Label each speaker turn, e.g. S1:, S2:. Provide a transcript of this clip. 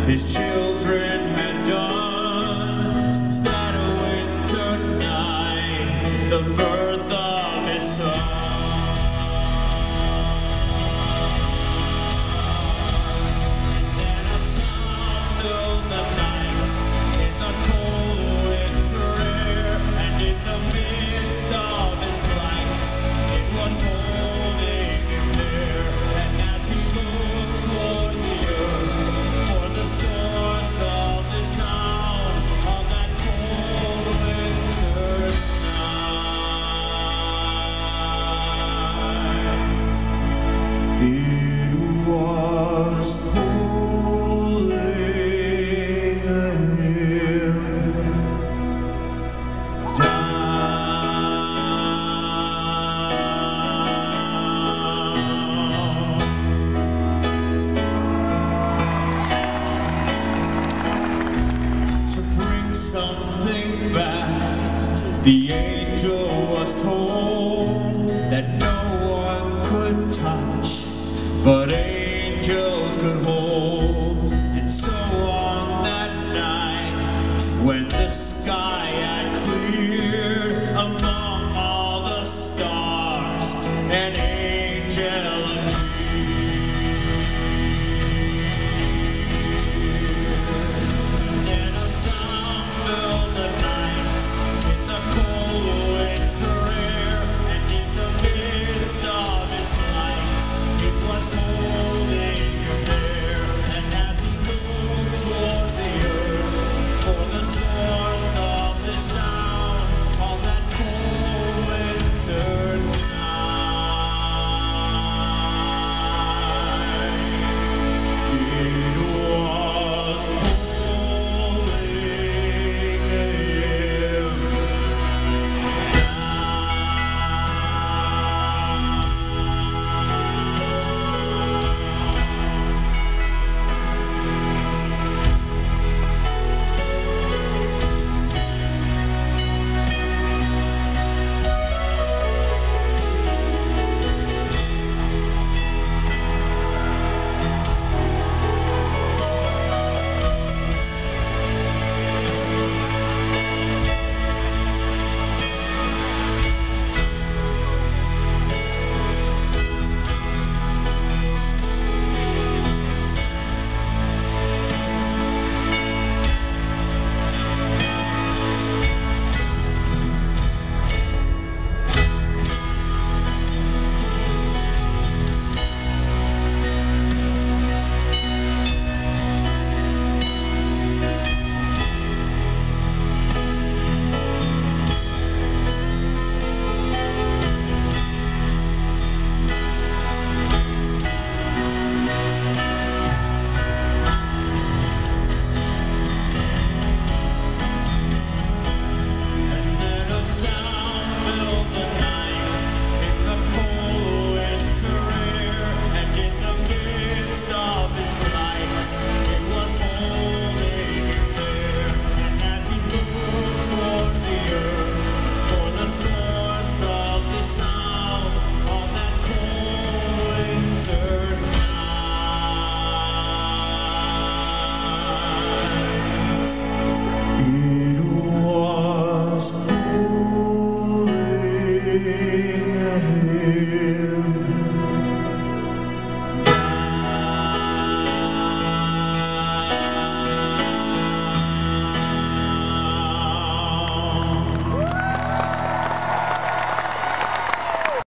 S1: that His but angels could hold.